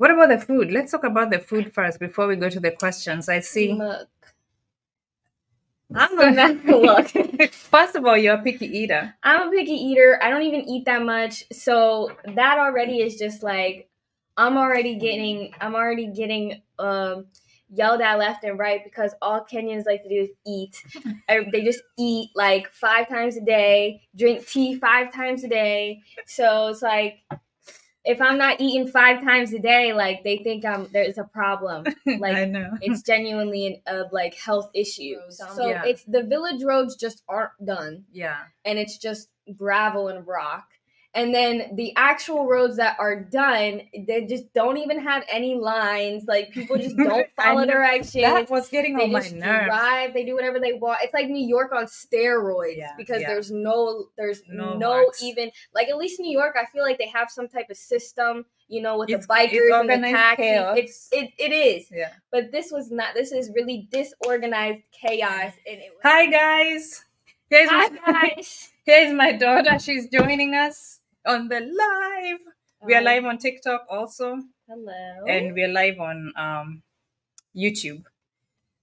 What about the food? Let's talk about the food first before we go to the questions. I see. Look. I'm now look. First of all, you're a picky eater. I'm a picky eater. I don't even eat that much. So that already is just like I'm already getting I'm already getting um yelled at left and right because all Kenyans like to do is eat. They just eat like five times a day, drink tea five times a day. So it's like if I'm not eating five times a day, like they think I'm there's a problem. I Like know. it's genuinely an, a like health issue. So Yeah. it's the village roads just aren't done Yeah. and it's just gravel and rock. And then the actual roads that are done, they just don't even have any lines. Like people just don't follow directions. That was getting they on my just nerves. drive. They do whatever they want. It's like New York on steroids Yeah, because yeah. there's no, there's No no, even like at least New York. I feel like they have some type of system, you know, with It's- the bikers and the taxis. chaos. It's it, it is, Yeah. but this was not. This is really disorganized chaos, and it was. Hi guys. Here's Hi my guys. here's my daughter. She's joining us on the live. We are live on TikTok also, Hello. and we are live on um YouTube.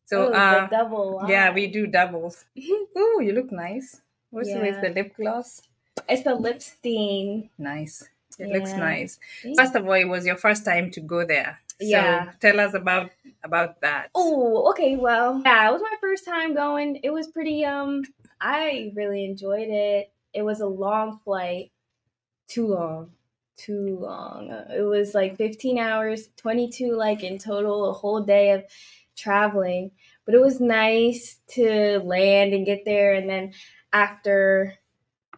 So Oh, the uh double. yeah, we do doubles. Ooh, you look nice. What's Yeah. with the lip gloss? It's the lip stain. Nice. It looks Yeah. nice. First of all, it was your first time to go there. So Yeah. tell us about about that. Oh, okay. Well, yeah, it was my first time going. It was pretty. Um, I really enjoyed it. It was a long flight. Too long. Too long. It was like 15 hours, 22 like in total, a whole day of traveling. But it was nice to land and get there, and then after.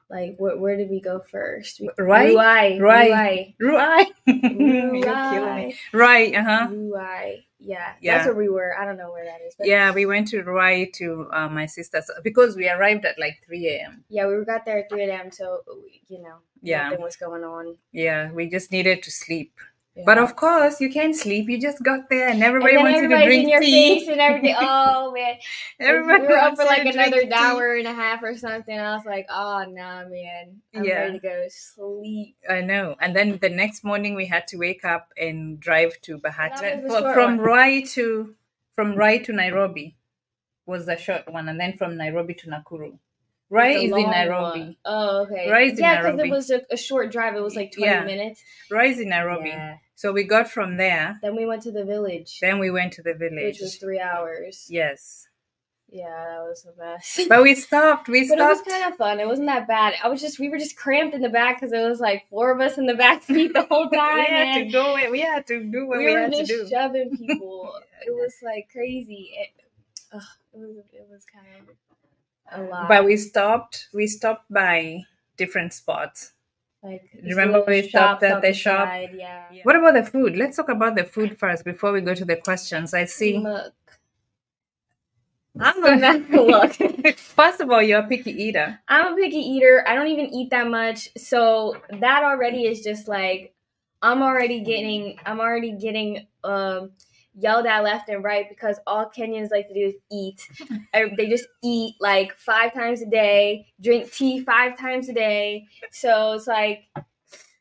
Like where, where did we go first? We- Right? Ruai, Right. Ruai, killing me. Right, uh-huh. Ruai. Yeah, Yeah. that's where we were. I don't know where that is, but Yeah, we went to Rai to uh, my sister's because we arrived at like 3 a.m. yeah, we got there at three a.m. So you know, Yeah. nothing was going on. Yeah, we just needed to sleep. Yeah. But of course, you can't sleep. You just got there and and everybody then wants you to drink in your tea. face and everything. Oh man, Everybody we were up for like another hour and a half or something. I was like, oh nah, man, I'm Yeah. ready to go sleep. I know. And then the next morning we had to wake up and drive to Bahati. That was the Well, from one. Rai to from Rai to Nairobi was a short one, and then from Nairobi to Nakuru. Rai The is in Nairobi. one. Oh okay. Rai is in yeah, because it was a, a short drive. It was like twenty Yeah. minutes. Rai is in Nairobi. Yeah. So we got from there. Then we went to the village, Then we went to the village. which was three hours. yes. Yeah, that was the best. But we stopped. We stopped. But it was kind of fun. It wasn't that bad. I was just we were just cramped in the back because it was like four of us in the back seat the whole time. we had to do it. We had to do what we, we, were had to do. shoving people. it was like crazy. It, it was it was kind of a lot. But we stopped. We stopped by different spots. like remember we stopped at the shop? side, Yeah. What about the food? Let's talk about the food first before we go to the questions. I see. Look. I'm So now look. First of all, you're a picky eater. I'm a picky eater. I don't even eat that much. So that already is just like I'm already getting I'm already getting um yelled at left and right because all Kenyans like to do is eat. They just eat like five times a day, drink tea five times a day. So it's like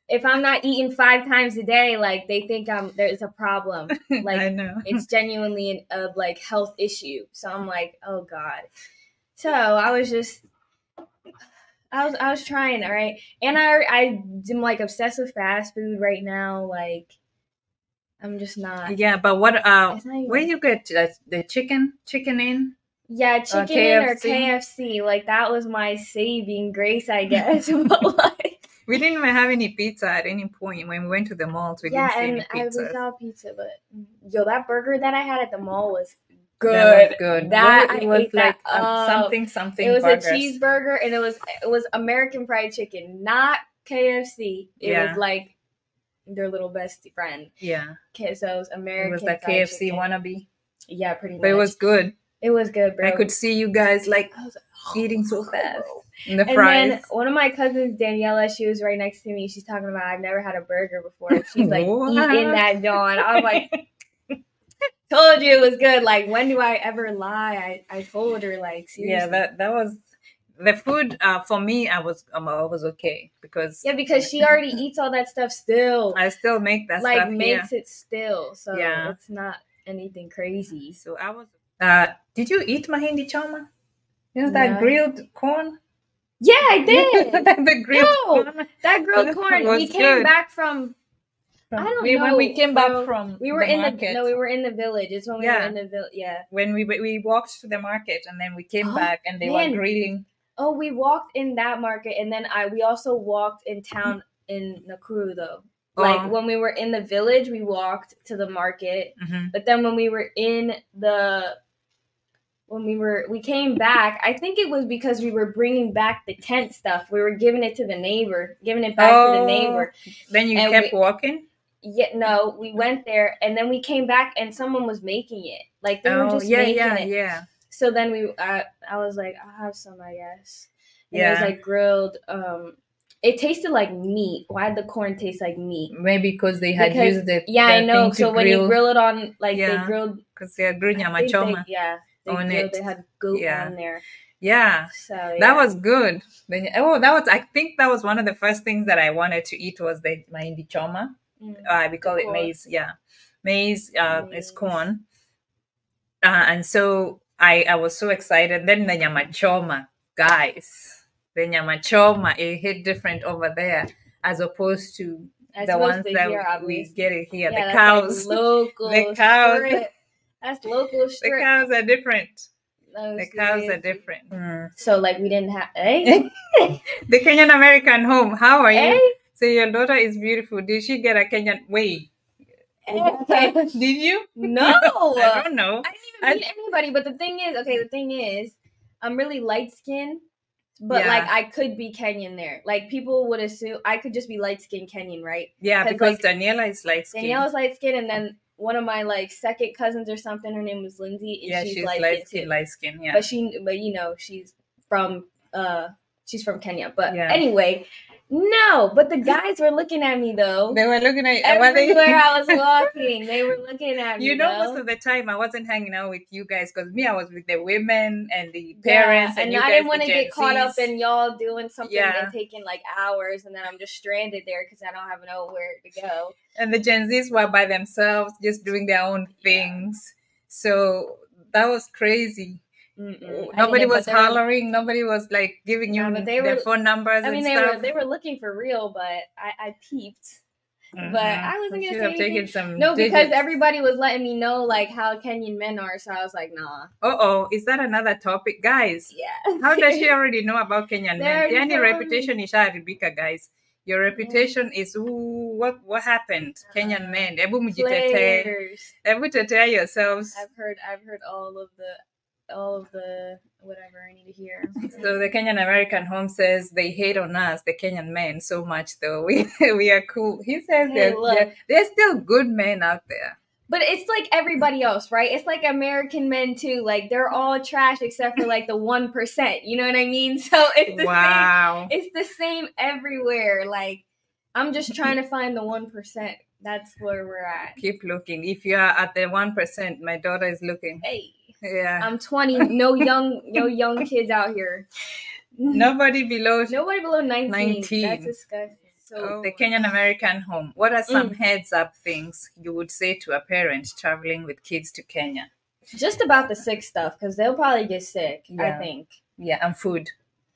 if I'm not eating five times a day, like they think I'm there's a problem. I Like know. it's genuinely an, a like health issue. So I'm like, oh god. So I was just, I was I was trying, all right, and I I am like obsessed with fast food right now. Like, I'm just not. Yeah, but what? Uh, even- where you get uh, the chicken? Chicken Inn? Yeah, Chicken Inn or KFC? Like that was my saving grace, I guess. but like, We didn't even have any pizza at any point when we went to the malls. We yeah, didn't and see I any we pizza. saw pizza, but yo, that burger that I had at the mall was good. That was good. That What- it was ate that like um, something something. It was burgers. a cheeseburger and it was it was American fried chicken, not KFC. It Yeah. was like their little best friend. Yeah, Okay, so it was American. it was fried KFC chicken. wannabe, Yeah, pretty much. but it was good. it was good, bro. I could see you guys like eating so fast. And the And fries. then one of my cousins, Daniela, she was right next to me. She's talking about I've never had a burger before. She's like eating that John. I was like, told you it was good. Like when do I ever lie? I, I told her like seriously. yeah, that that was the food uh, for me, I was um, I was okay because Yeah, because she already eats all that stuff still. I still make that like stuff here. makes it still. So Yeah. it's not anything crazy. So I was. Uh, did you eat mahindi choma? You know that No. grilled corn? Yeah, I did. the grilled No. corn. that grilled corn. We came good. back from I don't we, When we came back bro. from we were the in market, the no, we were in the village. It's when we Yeah. were in the village. Yeah. when we we walked to the market and then we came Oh, back and they man. were grilling. Oh, we walked in that market, and then I we also walked in town in Nakuru though. Like Oh. when we were in the village, we walked to the market. Mhm. But then when we were in the when we were we came back, I think it was because we were bringing back the tent stuff. We were giving it to the neighbor, giving it back to the Oh. neighbor. Then you And kept we- walking. Yeah, no, we went there and then we came back and someone was making it. Like they were Oh just yeah, making yeah, it. yeah. So then we I, I was like, I'll have some, I guess. And it was like grilled um it tasted like meat. Why did the corn taste like meat? Maybe because they had Because- used it. Yeah, I know. So when you grill it on like they Yeah. grilled because they are grilled nyama they- yeah, they on grilled, it. they had goat Yeah. on there. Yeah, So yeah. that was good. Then- Oh, that was. I think that was one of the first things that I wanted to eat was the mahindi choma. Mm. uh, we call it corn. maize yeah maize uh, is corn uh, and so I, I was so excited. Then the nyama choma guys. The nyama choma it hit different over there as opposed to I the ones that hear, we get it here. Yeah, the that's like cows local The cows. strip. That's local the cows are different. The cows are different. Mm. So like we didn't have eh? the kenyan american home. How are you? Eh? so your daughter is beautiful. Did she get a kenyan wait. Eh? did you? No. i don't know. I even anybody, but the thing is, okay, the thing is, I'm really light skinned, but Yeah. like I could be Kenyan there. Like people would assume I could just be light skinned Kenyan, right? Yeah, because like, Daniela is light skinned. Danielle was light skinned, and then one of my like second cousins or something, her name was Lindsay, and yeah, she's, she's light skinned, light skinned. Yeah. But she, but you know, she's from uh, she's from Kenya. But Yeah. anyway, no. But the guys were looking at me though. they were looking at were they- Everywhere I was walking, they were looking at me. You know, though. most of the time I wasn't hanging out with you guys because me, I was with the women and the Yeah, parents, and, and you I guys, didn't want to get caught up in y'all doing something Yeah. and taking like hours, and then I'm just stranded there because I don't have nowhere to go. and the Gen Zs were by themselves, just doing their own things. So that was crazy. Mm-mm. Nobody was they were- hollering. Nobody was like giving you Yeah, they their were- phone numbers I mean, they stuff. were they were looking for real, but I, I peeped. Mhm. but I wasn't gonna say anything. some. No, because everybody was letting me know like how Kenyan men are, so I was like, nah. Uh oh, is that another topic, guys? Yeah. How does she already know about Kenyan men? already Yani told me. reputation guys. Your reputation is ooh, what what happened? Kenyan men. Ebu mujitete. Ebu tete yourselves. I've heard I've heard all of the all of the whatever I need to hear. So the Kenyan American home says they hate on us, the Kenyan men, so much though. We we are cool. He says Hey, they're, they're, there's still good men out there. But it's like everybody else, right? It's like American men too. Like they're all trash except for like the one percent. You know what I mean? So it's the Wow. same. It's the same everywhere. Like I'm just trying to find the one percent. That's where we're at. Keep looking. If you are at the one percent, my daughter is looking. Hey, Yeah. I'm 20. No young, no young kids out here. Nobody below Nobody below 19. 19. That's disgusting. So Oh, the Kenyan American home. What are some mm. heads up things you would say to a parent traveling with kids to Kenya? just about the sick stuff because they'll probably get sick. I think Yeah, and food,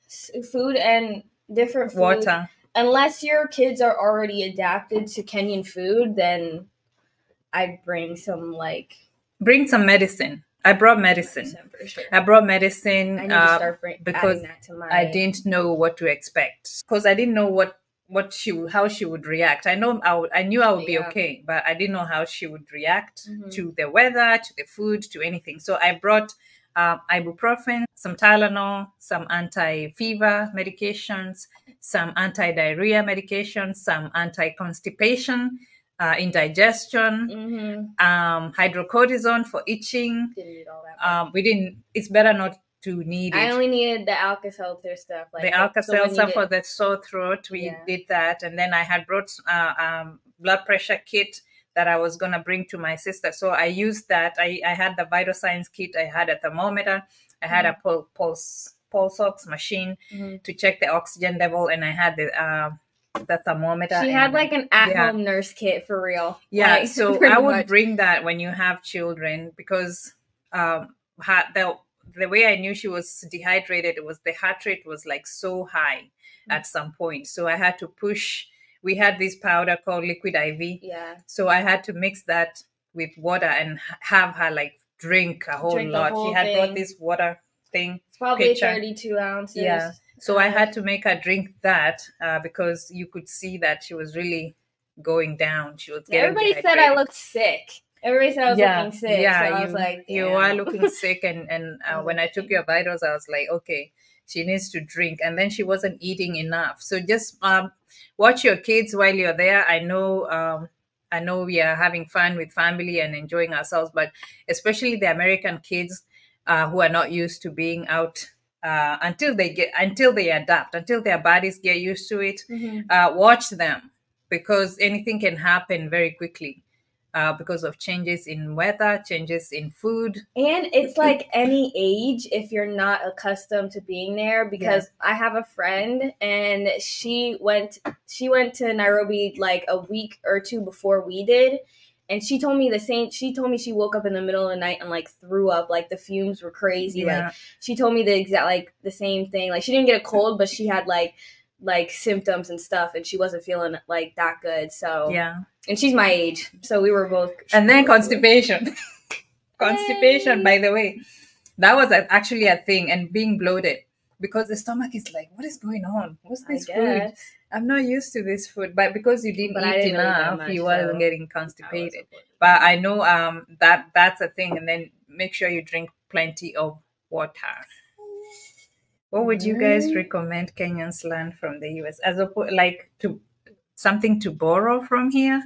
S- food and different food. water. unless your kids are already adapted to Kenyan food, then I'd bring some like Bring some medicine. I brought medicine. sure. I brought medicine. I uh, because my. I didn't know what to expect because I didn't know what what she how she would react. I know I would, I knew I would be Yeah. okay, but I didn't know how she would react Mhm. to the weather, to the food, to anything. So I brought um, ibuprofen, some Tylenol, some anti-fever medications, some anti-diarrhea medications, some anti-constipation, uh, indigestion, Mm-hmm. um, hydrocortisone for itching. Didn't need all that. Um, we didn't. It's better not to need it. I only needed the Alka Seltzer stuff, like the Alka-Seltzer for the sore throat. We Yeah. did that, and then I had brought uh, um, blood pressure kit that I was gonna bring to my sister. So I used that. I, I had the vital signs kit. I had a thermometer. I had Mm-hmm. a pul- pulse pulse ox machine Mhm. to check the oxygen level, and I had the uh, the thermometer. She had like an at-home nurse kit for real. yeah. Like, so I would much. bring that when you have children because um, the the way I knew she was dehydrated was the heart rate was like so high Mm. at some point, so I had to push. We had this powder called liquid IV, Yeah. so I had to mix that with water and have her like drink a whole Drink lot. whole she had thing. brought this water thing. It's probably Picture. 32 ounces. Yeah. So I had to make her drink that uh, because you could see that she was really going down. She was getting Everybody said I looked sick. Everybody said I was yeah, looking sick. yeah. so you, I was like, you are looking sick, and and uh, when I took your vitals, I was like, okay, she needs to drink, and then she wasn't eating enough. So just um, watch your kids while you're there. I know. Um, I know we are having fun with family and enjoying ourselves, but especially the American kids uh, who are not used to being out uh, until they get until they adapt, until their bodies get used to it. Mhm. Uh, watch them because anything can happen very quickly uh, because of changes in weather, changes in food. And it's like any age if you're not accustomed to being there because I have a friend and she went she went to Nairobi like a week or two before we did and she told me the same she told me she woke up in the middle of the night and like threw up like the fumes were crazy like she told me the exact like the same thing like she didn't get a cold but she had like like symptoms and stuff and she wasn't feeling like that good so. Yeah, and she's my age so we were both and then constipation. constipation, by the way, that was actually a thing, and being bloated because the stomach is like, what is going on? What's this food? I'm not used to this food, but because you didn't But eat didn't really eat that enough, much, you wasn't so getting constipated. avoiding. but I know um that that's a thing, and then make sure you drink plenty of water. What would you guys Mm. recommend Kenyans learn from the US as opposed like to something to borrow from here?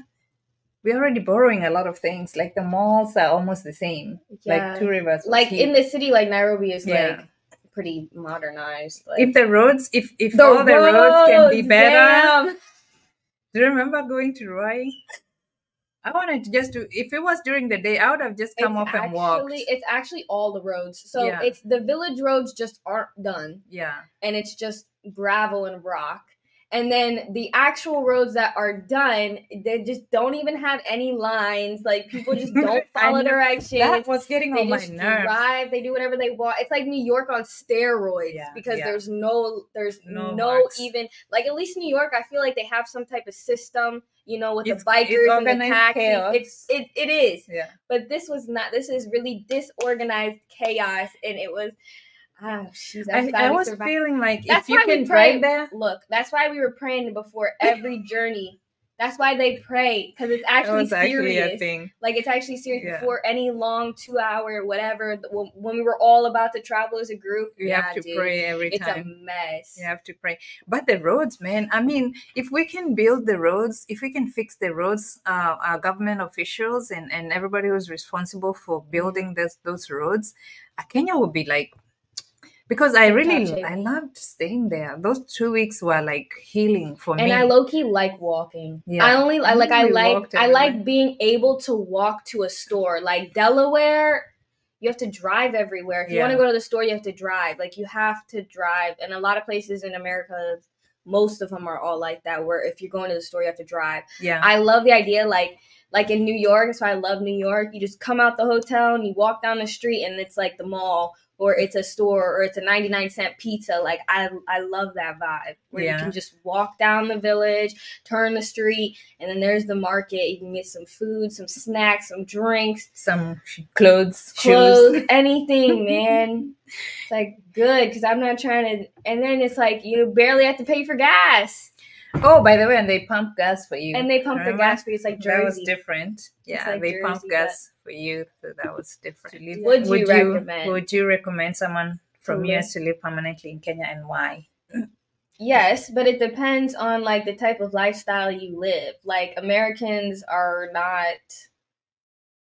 We're already borrowing a lot of things. Like the malls are almost the same. Yeah. Like Two Rivers, like in the city like nairobi is Yeah. like pretty modernized like if the roads, if if all the roads can be better. damn. Do you remember going to Roy? I wanted to just do. If it was during the day, I would have just come It's off and walked. it's actually all the roads so Yeah. it's the village roads just aren't done Yeah, and it's just gravel and rock and then the actual roads that are done they just don't even have any lines. Like people just don't follow directions that was getting they on my just nerves. drive. They do whatever they want. It's like new york on steroids Yeah, because yeah. there's no there's No no, even like at least new york i feel like they have some type of system you know with It's- the it's bikers and the taxis. Chaos. it's it, it is. Yeah, but this was not this is really disorganized chaos and it was ah she's I, I was feeling like That's if you why we can pray. there, look that's why we were praying before every journey that's why they pray because it's actually actually serious a thing. like it's actually serious Yeah. before any long two hour whatever when, we were all about to travel as a group You yeah, have to dude, pray every it's time. It's a mess You have to pray. But the roads, man. I mean, if we can build the roads, if we can fix the roads, uh, our government officials and, and everybody who's responsible for building those those roads, Kenya would be like. Because I really. I loved staying there. Those two weeks were like healing for and me. And I low key like walking. Yeah. I only I like I like I like being able to walk to a store. Like Delaware, you have to drive everywhere. If you want to go to the store, you have to drive. Like you have to drive. And a lot of places in America, most of them are all like that. Where if you're going to the store, you have to drive. yeah. I love the idea like like in New York, that's why I love New York. You just come out the hotel and you walk down the street and it's like the mall or it's a store or it's a 99 cent pizza. Like I I love that vibe where Yeah. you can just walk down the village, turn the street, and then there's the market. You can get some food, some snacks, some drinks, Some clothes, clothes, shoes. anything, man. It's like good because I'm not trying to. And then it's like you barely have to pay for gas, Oh, by the way, and they pump gas for you. and they pump the gas for you. It's like Jersey. That was different. Yeah, like they pump Jersey, gas for you, so that was different. Would you recommend? Would you recommend someone from live? US to live permanently in Kenya, and why? Yes, but it depends on like the type of lifestyle you live. Like Americans are not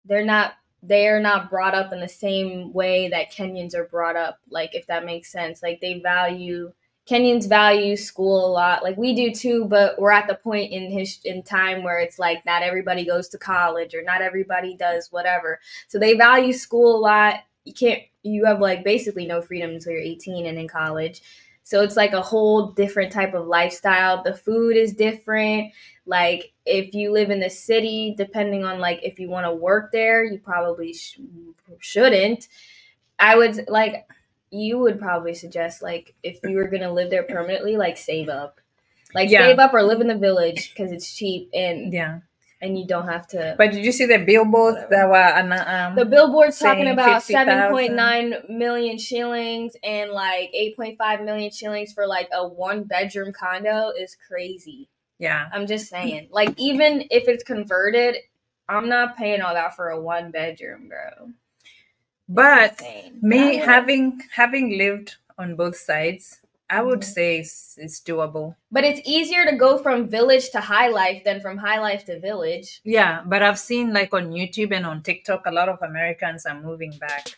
they're not they're not brought up in the same way that Kenyans are brought up, like if that makes sense. Like they value Kenyans value school a lot. Like we do too, but we're at the point in his in time where it's like not everybody goes to college or not everybody does whatever. So they value school a lot you can't you have like basically no freedom until you're 18 and in college. So it's like a whole different type of lifestyle. The food is different. Like if you live in the city, depending on like if you want to work there, you probably sh- shouldn't. I would like you would probably suggest like if you were gonna live there permanently, like save up, like Yeah. save up or live in the village because it's cheap and Yeah. and you don't have to. But did you see the billboards that were um, the billboard's talking about 50,000. seven point nine million shillings and like eight point five million shillings for like a one bedroom condo is crazy. yeah. I'm just saying, like even if it's converted, I'm not paying all that for a one bedroom, bro. But me having having lived on both sides, I would Mhm. say it's, it's doable. But it's easier to go from village to high life than from high life to village. Yeah, but I've seen like on YouTube and on TikTok, a lot of Americans are moving back.